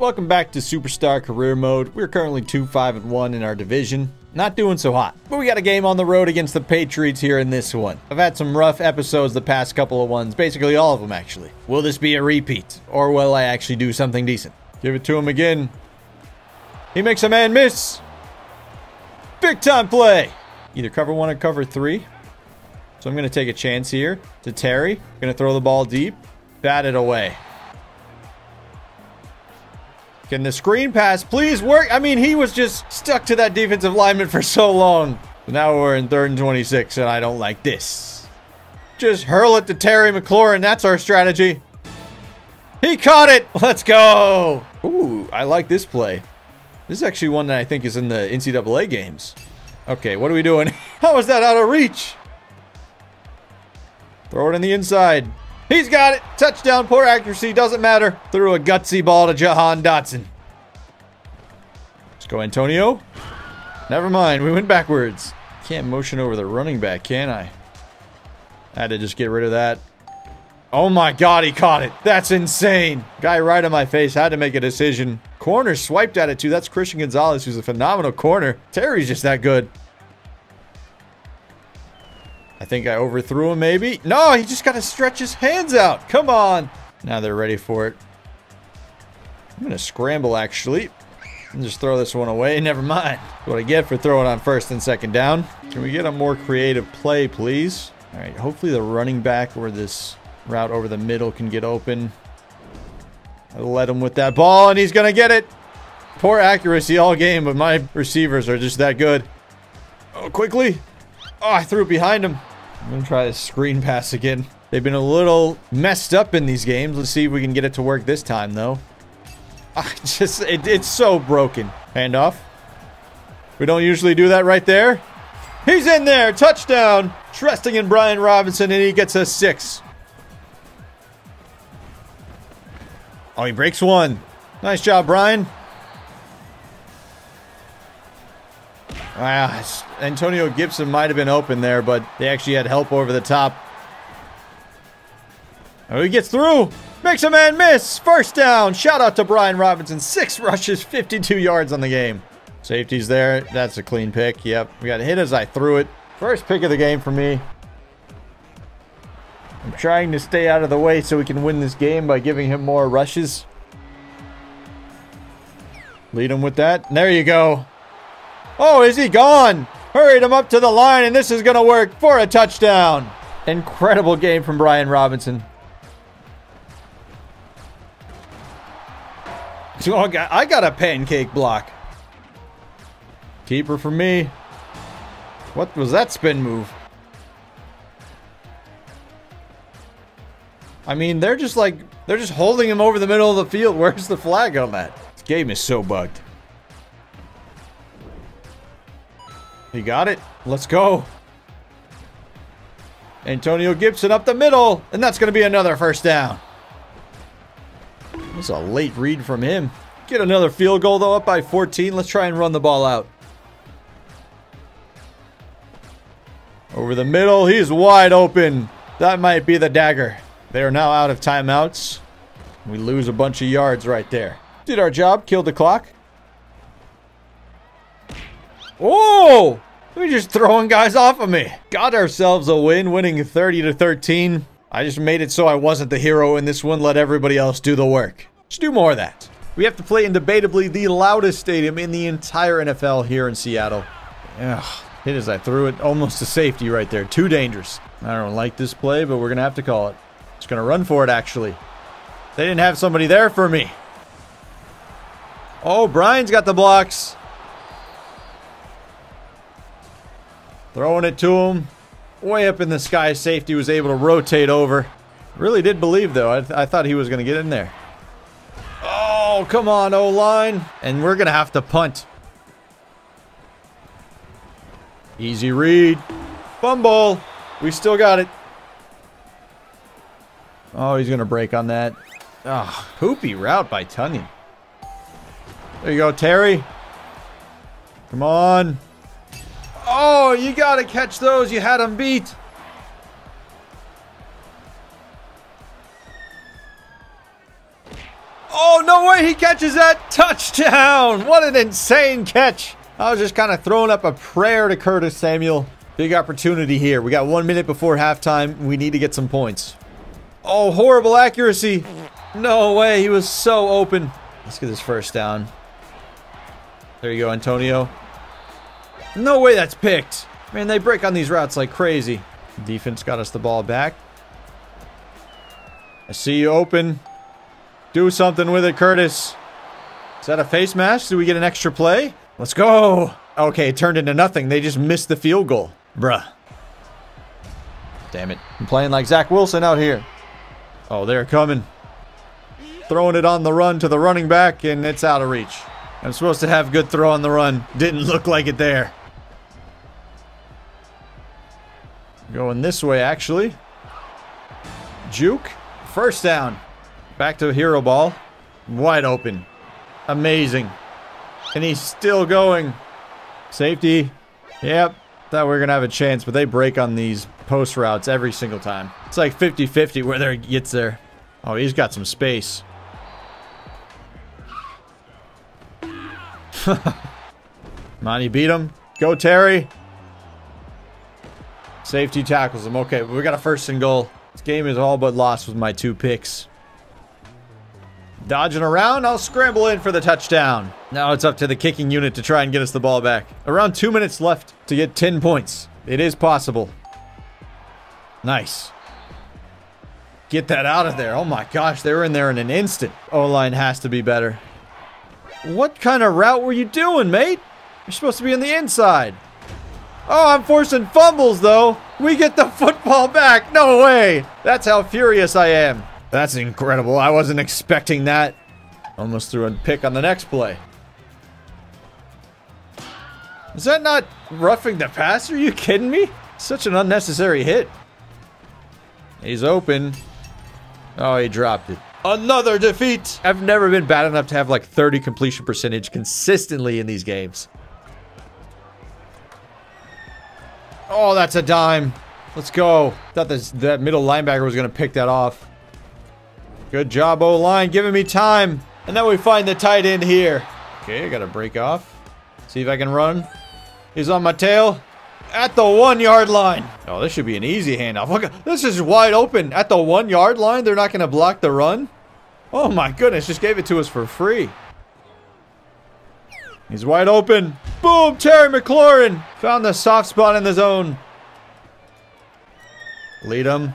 Welcome back to Superstar Career Mode. We're currently 2-5-1 in our division. Not doing so hot. But we got a game on the road against the Patriots here in this one. I've had some rough episodes the past couple of ones. Basically all of them, actually. Will this be a repeat? Or will I actually do something decent? Give it to him again. He makes a man miss. Big time play. Either cover one or cover three. So I'm going to take a chance here to Terry. Going to throw the ball deep. Bat it away. Can the screen pass please work? I mean, he was just stuck to that defensive lineman for so long. So now we're in third and 26, and I don't like this. Just hurl it to Terry McLaurin. That's our strategy. He caught it. Let's go. Ooh, I like this play. This is actually one that I think is in the NCAA games. Okay, what are we doing? How is that out of reach? Throw it in the inside. He's got it. Touchdown. Poor accuracy. Doesn't matter. Threw a gutsy ball to Jahan Dotson. Let's go, Antonio. Never mind. We went backwards. Can't motion over the running back, can I? I had to just get rid of that. Oh my god, he caught it. That's insane. Guy right on my face. Had to make a decision. Corner swiped at it too. That's Christian Gonzalez, who's a phenomenal corner. Terry's just that good. I think I overthrew him maybe. No, he just got to stretch his hands out. Come on. Now they're ready for it. I'm going to scramble actually. And just throw this one away. Never mind. What I get for throwing on first and second down. Can we get a more creative play, please? All right, hopefully the running back or this route over the middle can get open. I let him with that ball, and he's going to get it. Poor accuracy all game, but my receivers are just that good. Oh, quickly. Oh, I threw it behind him. I'm to try this screen pass again. They've been a little messed up in these games. Let's see if we can get it to work this time, though. I just, it, it's so broken. Handoff. We don't usually do that right there. He's in there. Touchdown. Trusting in Brian Robinson, and he gets a six. Oh, he breaks one. Nice job, Brian. Wow, Antonio Gibson might have been open there, but they actually had help over the top. Oh, he gets through. Makes a man miss. First down. Shout out to Brian Robinson. Six rushes, 52 yards on the game. Safety's there. That's a clean pick. Yep. We got hit as I threw it. First pick of the game for me. I'm trying to stay out of the way so we can win this game by giving him more rushes. Lead him with that. There you go. Oh, is he gone? Hurried him up to the line, and this is going to work for a touchdown. Incredible game from Brian Robinson. So I got, I got a pancake block. Keeper for me. What was that spin move? I mean, they're just like, they're just holding him over the middle of the field. Where's the flag on that? This game is so bugged. He got it. Let's go. Antonio Gibson up the middle. And that's going to be another first down. That's a late read from him. Get another field goal, though, up by 14. Let's try and run the ball out. Over the middle. He's wide open. That might be the dagger. They are now out of timeouts. We lose a bunch of yards right there. Did our job. Killed the clock. Oh! We're just throwing guys off of me. Got ourselves a win, winning 30 to 13. I just made it so I wasn't the hero in this one. Let everybody else do the work. Just do more of that. We have to play in debatably the loudest stadium in the entire NFL here in Seattle. Ugh, hit as I threw it. Almost to safety right there. Too dangerous. I don't like this play, but we're going to have to call it. Just going to run for it, actually. They didn't have somebody there for me. Oh, Brian's got the blocks. Throwing it to him. Way up in the sky, safety was able to rotate over. Really did believe, though. I, th I thought he was going to get in there. Oh, come on, O-line. And we're going to have to punt. Easy read. Fumble. We still got it. Oh, he's going to break on that. Ah, oh, poopy route by Tunyon. There you go, Terry. Come on. Oh, you got to catch those. You had him beat. Oh, no way. He catches that touchdown. What an insane catch. I was just kind of throwing up a prayer to Curtis Samuel. Big opportunity here. We got one minute before halftime. We need to get some points. Oh, horrible accuracy. No way. He was so open. Let's get this first down. There you go, Antonio. No way that's picked. Man, they break on these routes like crazy. Defense got us the ball back. I see you open. Do something with it, Curtis. Is that a face mask? Do we get an extra play? Let's go. Okay, it turned into nothing. They just missed the field goal. Bruh. Damn it. I'm playing like Zach Wilson out here. Oh, they're coming. Throwing it on the run to the running back, and it's out of reach. I'm supposed to have good throw on the run. Didn't look like it there. Going this way, actually. Juke. First down. Back to hero ball. Wide open. Amazing. And he's still going. Safety. Yep. Thought we were going to have a chance, but they break on these post routes every single time. It's like 50-50 where he gets there. Oh, he's got some space. Monty beat him. Go, Terry. Safety tackles him. Okay, we got a first and goal. This game is all but lost with my two picks. Dodging around, I'll scramble in for the touchdown. Now it's up to the kicking unit to try and get us the ball back. Around two minutes left to get 10 points. It is possible. Nice. Get that out of there. Oh my gosh, they were in there in an instant. O-line has to be better. What kind of route were you doing, mate? You're supposed to be on the inside. Oh, I'm forcing fumbles, though. We get the football back. No way. That's how furious I am. That's incredible. I wasn't expecting that. Almost threw a pick on the next play. Is that not roughing the passer? Are you kidding me? Such an unnecessary hit. He's open. Oh, he dropped it. Another defeat! I've never been bad enough to have like 30 completion percentage consistently in these games. Oh, that's a dime. Let's go. Thought this, that middle linebacker was going to pick that off. Good job, O-line, giving me time. And then we find the tight end here. Okay, I got to break off. See if I can run. He's on my tail. At the one yard line. Oh, this should be an easy handoff. Look, this is wide open. At the one yard line, they're not going to block the run. Oh my goodness, just gave it to us for free. He's wide open. Boom, Terry McLaurin. Found the soft spot in the zone. Lead him.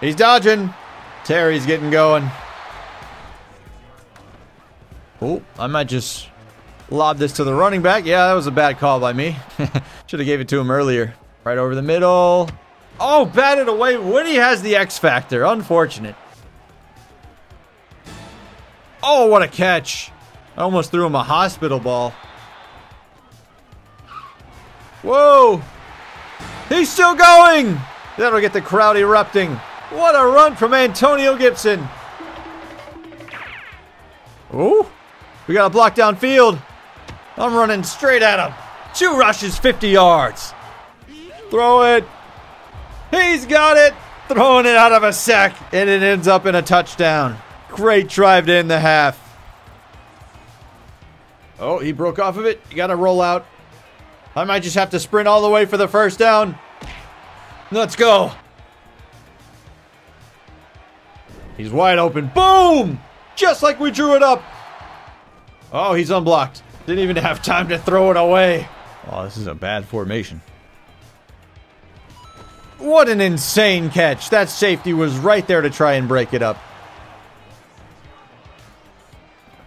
He's dodging. Terry's getting going. Oh, I might just lob this to the running back. Yeah, that was a bad call by me. Should have gave it to him earlier. Right over the middle. Oh, batted away. Woody has the X factor. Unfortunate. Oh, what a catch. I almost threw him a hospital ball. Whoa. He's still going. That'll get the crowd erupting. What a run from Antonio Gibson. Oh, we got a block downfield. I'm running straight at him. Two rushes, 50 yards. Throw it. He's got it. Throwing it out of a sack, and it ends up in a touchdown. Great drive to end the half. Oh, he broke off of it. You got to roll out. I might just have to sprint all the way for the first down. Let's go. He's wide open. Boom! Just like we drew it up. Oh, he's unblocked. Didn't even have time to throw it away. Oh, this is a bad formation. What an insane catch. That safety was right there to try and break it up.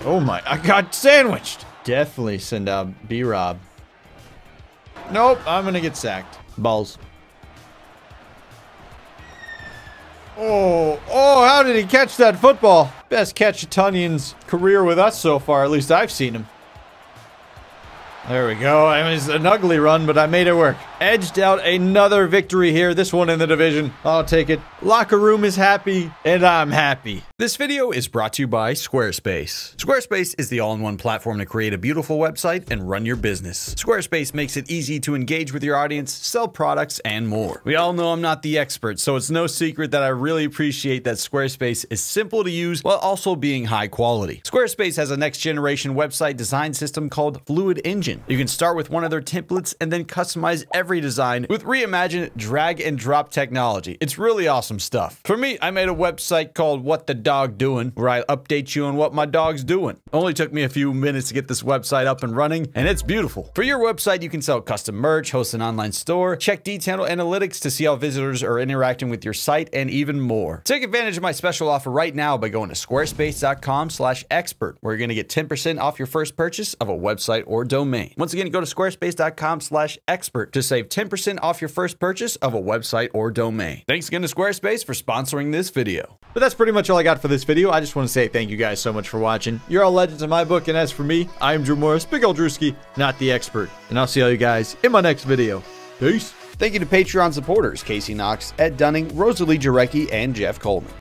Oh my, I got sandwiched. Definitely send out B-Rob. Nope, I'm going to get sacked. Balls. Oh, oh, how did he catch that football? Best catch of Tunyon's career with us so far, at least I've seen him. There we go. I mean, it's an ugly run, but I made it work. Edged out another victory here. This one in the division. I'll take it. Locker room is happy, and I'm happy. This video is brought to you by Squarespace. Squarespace is the all-in-one platform to create a beautiful website and run your business. Squarespace makes it easy to engage with your audience, sell products, and more. We all know I'm not the expert, so it's no secret that I really appreciate that Squarespace is simple to use while also being high quality. Squarespace has a next-generation website design system called Fluid Engine. You can start with one of their templates and then customize every design with reimagined drag and drop technology. It's really awesome stuff. For me, I made a website called What the Dog Doing, where I update you on what my dog's doing. Only took me a few minutes to get this website up and running, and it's beautiful. For your website, you can sell custom merch, host an online store, check detailed analytics to see how visitors are interacting with your site, and even more. Take advantage of my special offer right now by going to squarespace.com slash expert, where you're going to get 10% off your first purchase of a website or domain. Once again, go to squarespace.com slash expert to save 10% off your first purchase of a website or domain. Thanks again to Squarespace for sponsoring this video. But that's pretty much all I got for this video. I just want to say thank you guys so much for watching. You're all legends in my book, and as for me, I am Drew Morris, Big Ol' Drewski, not the expert. And I'll see all you guys in my next video. Peace. Thank you to Patreon supporters Casey Knox, Ed Dunning, Rosalie Jarecki, and Jeff Coleman.